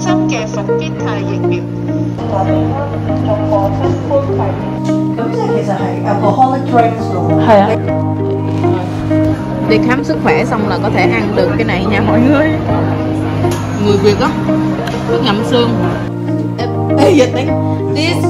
针嘅复必泰疫苗。我哋咧做过 test 杯系，咁即系其实系 alcoholic drinks 咯。系à đi khám sức khỏe xong là có thể ăn được cái này nha mọi người người việt á thích ngậm xương ê, ê dịch đấy this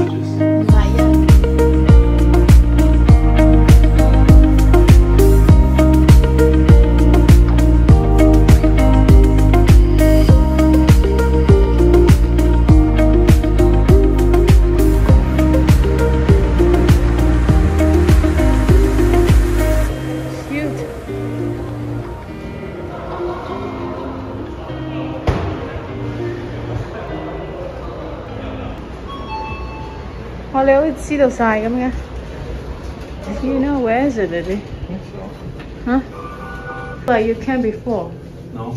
Hoa liễu 知道晒咁嘅？You know where is it, Daddy? Huh? Like you came before. No.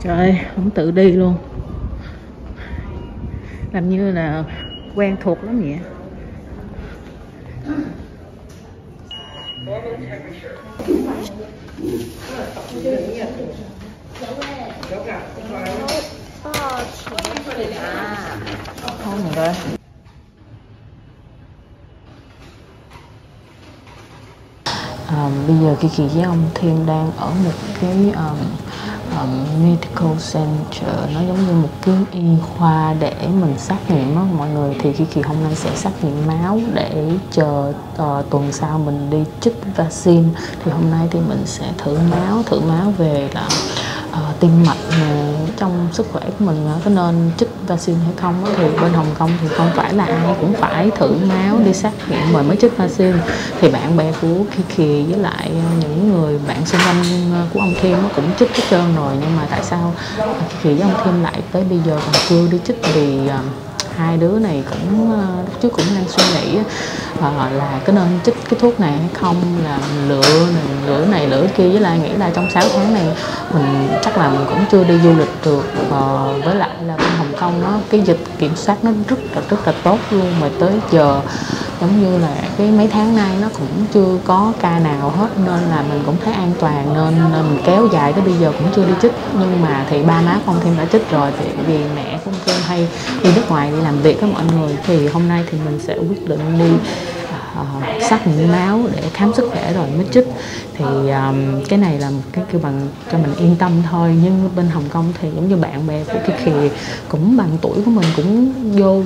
Trời ơi, ông tự đi luôn Làm như là quen thuộc lắm vậy Không rồi À, bây giờ Kiki với ông Thiên đang ở một cái um, um, medical center nó giống như một cái y khoa để mình xét nghiệm á. Mọi người thì Kiki hôm nay sẽ xét nghiệm máu để chờ uh, tuần sau mình đi chích vaccine. Thì hôm nay thì mình sẽ thử máu thử máu về là uh, tim mạch trong sức khỏe của mình có nên chích vaccine hay không thì bên Hồng Kông thì không phải là ai cũng phải thử máu đi xét nghiệm rồi mới chích vaccine. Thì bạn bè của Kiki với lại ờ, những người bạn xung quanh ờ, của ông Thêm nó cũng chích hết trơn rồi. Nhưng mà tại sao Kiki với ông Thêm lại tới bây giờ còn chưa đi chích? Vì ờ, hai đứa này cũng lúc trước cũng đang suy nghĩ uh, là có nên chích cái thuốc này hay không là lựa này, lựa này lựa kia với lại nghĩ là trong 6 tháng này mình chắc là mình cũng chưa đi du lịch được. Uh, với lại là bên Hồng Kông nó cái dịch kiểm soát nó rất là rất là tốt luôn mà tới giờ giống như là cái mấy tháng nay nó cũng chưa có ca nào hết nên là mình cũng thấy an toàn nên, nên mình kéo dài tới bây giờ cũng chưa đi chích. Nhưng mà thì ba má con thêm đã chích rồi thì vì mẹ của thêm hay đi nước ngoài đi làm việc với mọi người thì hôm nay thì mình sẽ quyết định đi uh, xác nhận máu để khám sức khỏe rồi mới chích thì um, cái này là một cái kêu bằng cho mình yên tâm thôi. Nhưng bên Hồng Kông thì giống như bạn bè của Kiki cũng bằng tuổi của mình cũng vô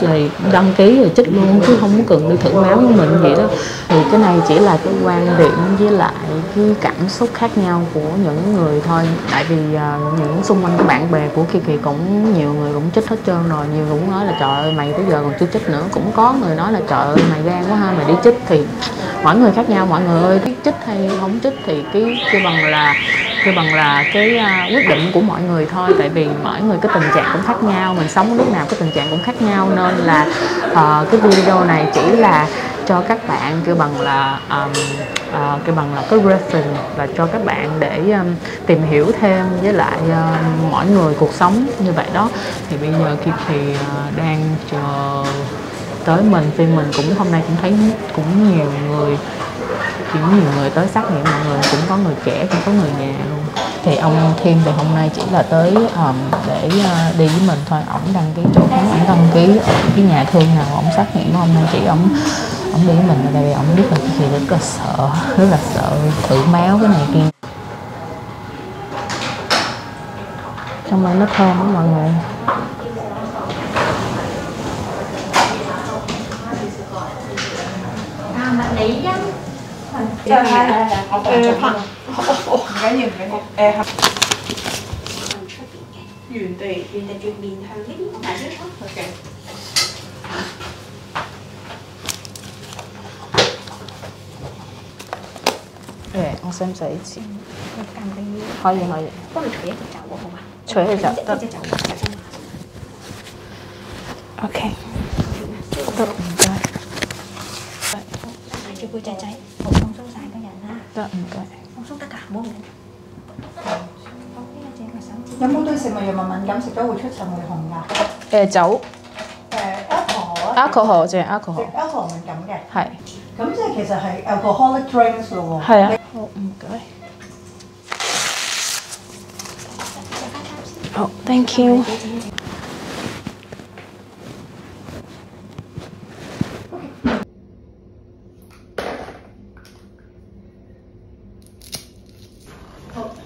rồi đăng ký rồi chích luôn chứ không cần đi thử máu với mình vậy đó. Thì cái này chỉ là cái quan điểm với lại cái cảm xúc khác nhau của những người thôi. Tại vì uh, những xung quanh các bạn bè của Kiki cũng nhiều người cũng chích hết trơn rồi. Nhiều người cũng nói là trời ơi mày tới giờ còn chưa chích nữa. Cũng có người nói là trời ơi mày gan quá ha mày đi chích. Thì mỗi người khác nhau mọi người ơi chích hay không thích thì cái kêu bằng là kêu bằng là cái uh, quyết định của mọi người thôi. Tại vì mỗi người cái tình trạng cũng khác nhau mình sống lúc nào cái tình trạng cũng khác nhau. Nên là uh, cái video này chỉ là cho các bạn kêu bằng là um, uh, kêu bằng là cái reference là cho các bạn để um, tìm hiểu thêm với lại uh, mỗi người cuộc sống như vậy đó. Thì bây giờ Kim thì uh, đang chờ tới mình vì mình cũng hôm nay cũng thấy cũng nhiều người cũng nhiều người tới xét nghiệm mọi người cũng có người trẻ cũng có người già luôn. Thì ông Thiên thì hôm nay chỉ là tới um, để uh, đi với mình thôi. Ổng đăng ký chỗ ổng ổng đăng ký ở cái nhà thương nào ổng xét nghiệm hôm nay chỉ ổng ổng đi với mình là tại vì ổng biết là cái gì rất là sợ rất là sợ thử máu cái này kia. Trong đây nó thơm lắm mọi người. À nhá. Lý nhá. Dạ, dạ, dạ, dạ. Ờ, Không không 緊要唔緊要。誒係原地原地轉面向呢邊，大啲咯。，OK。誒我使唔使錢？間俾可以可以，幫你除一隻走，好嘛？除一隻走得，OK 得唔該抬住背脊仔，得唔該。放鬆得㗎，唔好唔緊。好，呢個借個手指。有冇對食物藥物敏感？食咗會出陳會紅㗎？誒酒誒 alcohol 啊，alcohol 淨係食 alcohol，alcohol 敏感嘅。係咁即係其實係 alcoholic drinks 咯喎。係啊，好唔該。好，thank you。好，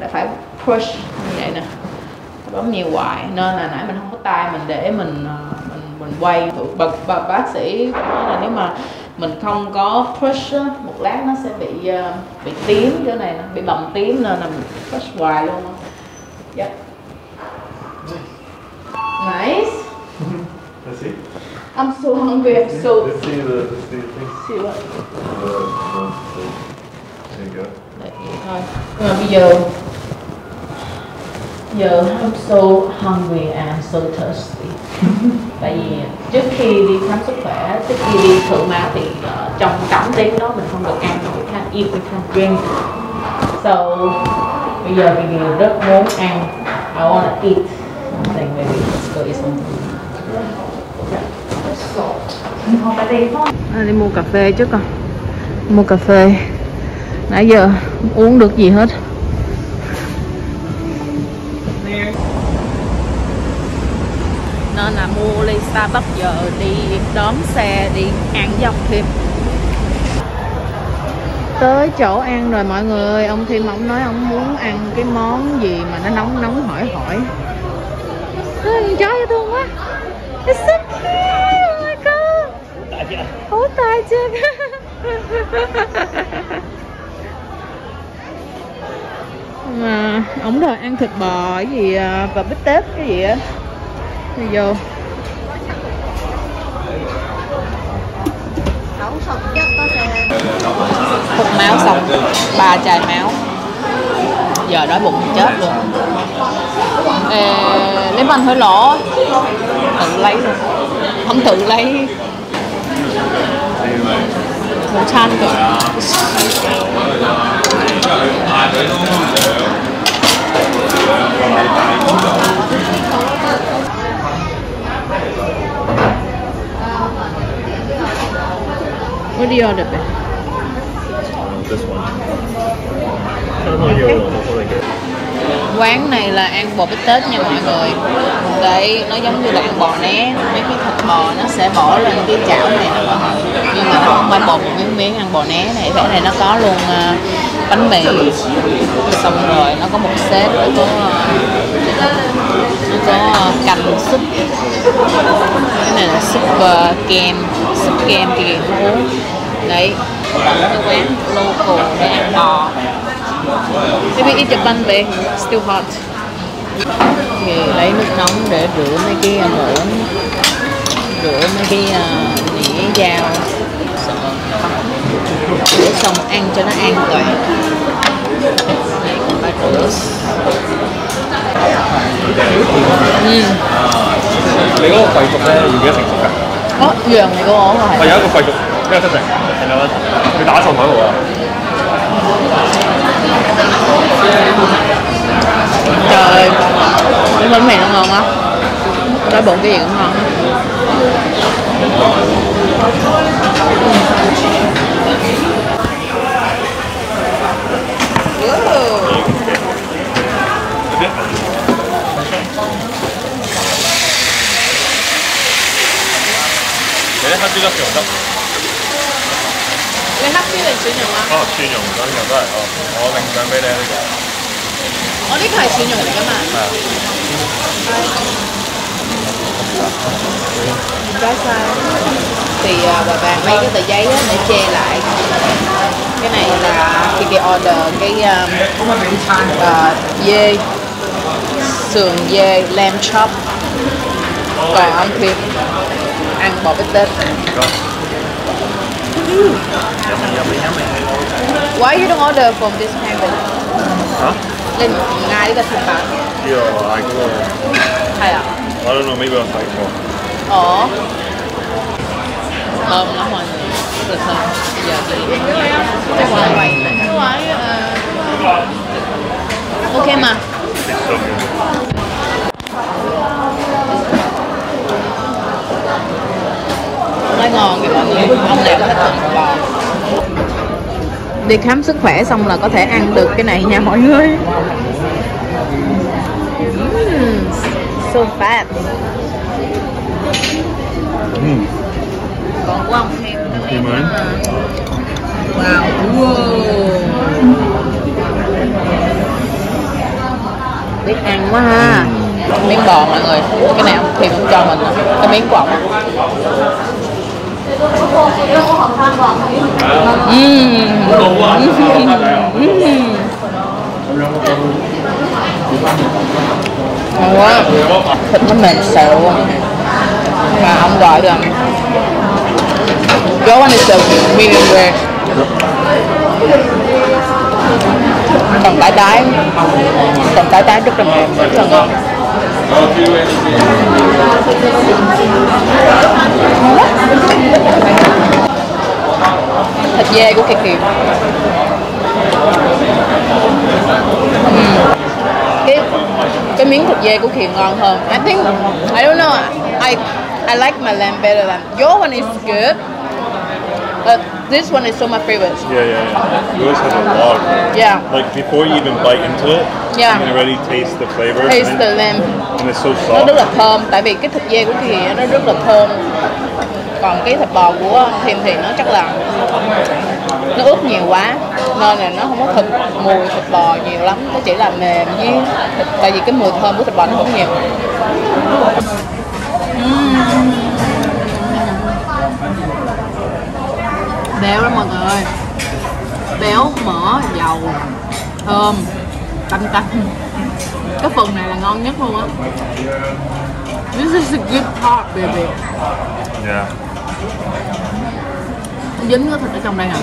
lại phải push như vậy nè bấm nhiều hoài nên là nãy mình không có tay mình để mình ờ, mình mình quay bà, bà bác sĩ nói là nếu mà mình không có push á, một lát nó sẽ bị ờ, bị tím chỗ này nè bị bầm tím nên là mình push hoài luôn á. Yep. Nice. Let's see. I'm so hungry. I'm so Let's see the, let's see the thing. See what? Uh, no, the, there you go. Đấy, thôi nhưng mà bây giờ giờ I'm so hungry and so thirsty. Tại vì trước khi đi khám sức khỏe trước khi đi thử máu thì ờ, trong 8 tiếng đó mình không được ăn we can't eat we can't drink. So bây giờ thì rất muốn ăn I wanna eat something maybe let's go eat something. À, đi mua cà phê trước con. Mua cà phê. Nãy giờ uống được gì hết nên là mua ly Starbucks giờ đi đón xe đi ăn dọc thêm tới chỗ ăn rồi mọi người ông thêm ông nói ông muốn ăn cái món gì mà nó nóng nóng hỏi hỏi. Con chó dễ thương quá. It's so cute Oh my god Hổ tài chưa? Mà ổng đòi ăn thịt bò cái gì và bít tết cái gì á? Thì vô hút máu xong ba chai máu. Giờ đói bụng chết luôn. Ê, lấy banh hơi lỗ. Tự lấy luôn. Không tự lấy. Một chan cơ What do you order? babe? Um, this one. I don't know your one. What this one. quán này là ăn bò bít tết nha mọi người. Đấy nó giống như là ăn bò né. Mấy cái thịt bò nó sẽ bỏ lên cái chảo này. Nè mọi người nhưng mà nó không phải bò một miếng miếng ăn bò né này. Vẻ này nó có luôn uh, bánh mì. Xong rồi nó có một set nó có nó có canh súp. Cái này là súp uh, kem. Súp kem thì uống đấy. Bạn cái quán local để ăn bò Maybe if Japan về still hot Thì lấy nước nóng để rửa mấy cái à, muỗng Rửa mấy cái uh, dao Để xong ăn cho nó an toàn Này còn ba rửa 음. 내가 과일 쪽에 유기가 생겼다. 어? 유형 이거 먹어봐요. 아, 야구 과일 쪽. 내가 샀다. 系咪佢打错台喎。 Trời, cái bánh mì nó ngon á. Đói bụng cái gì cũng ngon.你啲黑椒粒用得， Lấy hấp cái này sử dụng á? 哦，蒜蓉嗰啲都系，哦，我另上俾你呢个， Ồ, cái này sử dụng嚟噶mà. 系啊， Trái sai. Thì à, bà bạn lấy cái tờ giấy á, để che lại. Cái này là khi đi order cái um, à, dê sườn dê lamb chop còn ông Phim ăn bò bít tết 唔该。 Why you don't order from this table? Huh? Lên ngay đi cái thịt bò. Yeah, I go. Hay à? I don't know, maybe I'll fight for. Ồ. Thơm lắm mọi người. Rất là thơm. Giờ thì cái quay quay. Cái quay Ok mà. It's so good. Ngon kìa mọi người. Ông nào thích thịt bò. Đi khám sức khỏe xong là có thể ăn được cái này nha mọi người. Mm, so fat. Mm. Còn của ông thêm. Wow. wow. Biết ăn quá ha. Miếng bò mọi người. Cái này ông thêm ông cho mình nè. Cái miếng của ông. Ngon quá Thịt nó mềm xèo quá Mà ông gọi được Your one is a medium rare Còn tái tái Còn tái tái rất là mềm Rất là ngon Thịt dê của Kiệt Kiệt ừ. cái cái miếng thịt dê của Kiều ngon hơn. I think I don't know. I I like my lamb better than your one is good, but this one is so my favorite. Yeah, yeah, yeah. Yours has a lot. Yeah, Like before you even bite into it, Yeah. you can already taste the flavor. taste and, the lamb. and it's so Nó soft. rất là thơm, tại vì cái thịt dê của Kiều nó rất là thơm. Còn cái thịt bò của Thêm thì nó chắc là nó ướp nhiều quá nên là nó không có thịt mùi thịt bò nhiều lắm nó chỉ là mềm với thịt tại vì cái mùi thơm của thịt bò nó không nhiều Ừm. Béo lắm mọi người béo mỡ dầu thơm tanh tanh. Cái phần này là ngon nhất luôn á. This is a good part baby. Yeah. dính cái thịt ở trong đây nè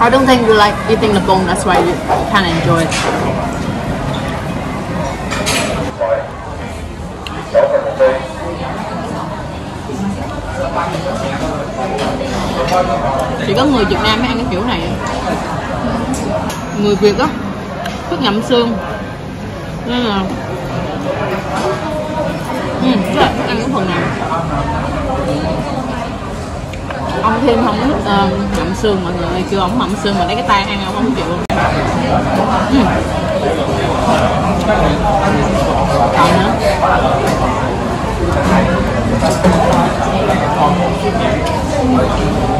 I don't think you like eating the bone, that's why you can't enjoy it. Chỉ có người Việt Nam mới ăn cái kiểu này. Người Việt á Thích ngậm xương. Nên là Ừ, rất là ăn cái phần này. Ông thêm không thích uh, ờ, ngậm xương mọi người chưa kêu ông ngậm xương mà lấy cái tay ăn ông không chịu. Ừ. còn nữa. bên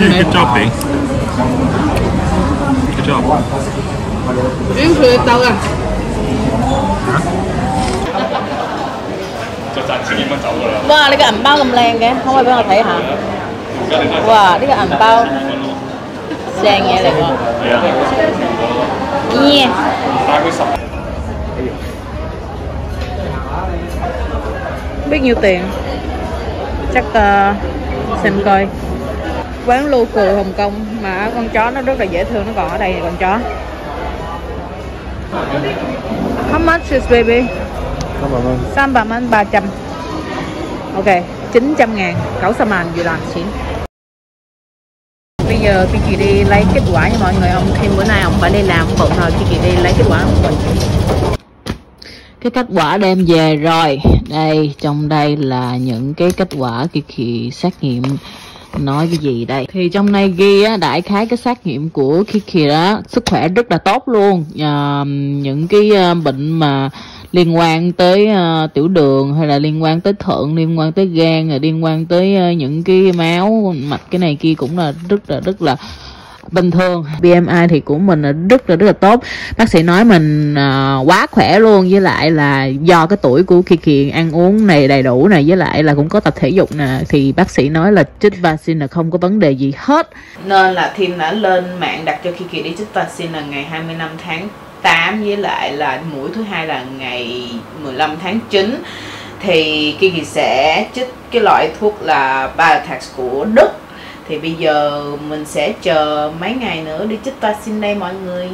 này good job, B. Good job. yến xuôi tao à Wow, cái ảnh bao cầm len kìa, không phải bên thấy hả? Wow, cái ảnh bao sang nghe này. Yeah. Yeah. Biết nhiêu tiền? Chắc uh, xem coi. Quán local Hồng Kông mà con chó nó rất là dễ thương, nó còn ở đây này con chó. How much is baby? Sam bà man 300 Ok 900 ngàn. Cẩu sa màn vừa làm xỉn Bây giờ khi chị đi lấy kết quả nha mọi người. Ông thêm bữa nay ông phải đi làm bận rồi Khi chị đi lấy kết quả của mình. Cái kết quả đem về rồi. Đây trong đây là những cái kết quả khi khi xét nghiệm nói cái gì đây? Thì trong này ghi á đại khái cái xét nghiệm của Kiki đó sức khỏe rất là tốt luôn. À, những cái à, bệnh mà liên quan tới à, tiểu đường hay là liên quan tới thận liên quan tới gan rồi liên quan tới à, những cái máu mạch cái này kia cũng là rất là rất là bình thường. BMI thì của mình là rất là rất là tốt. Bác sĩ nói mình à, quá khỏe luôn với lại là do cái tuổi của Kiki ăn uống này đầy đủ này với lại là cũng có tập thể dục nè thì bác sĩ nói là chích vaccine là không có vấn đề gì hết. Nên là Thiên đã lên mạng đặt cho Kiki đi chích vaccine là ngày 25 tháng 8 với lại là mũi thứ hai là ngày 15 tháng 9 thì Kiki sẽ chích cái loại thuốc là Biotex của Đức thì bây giờ mình sẽ chờ mấy ngày nữa đi chích vaccine đây mọi người.